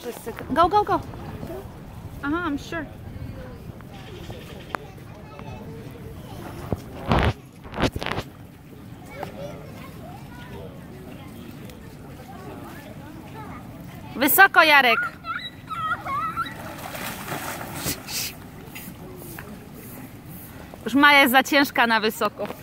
Wszyscy. Go, go, go. Aha, I'm sure. Wysoko, Jarek. Już Maja jest za ciężka na wysoko. No,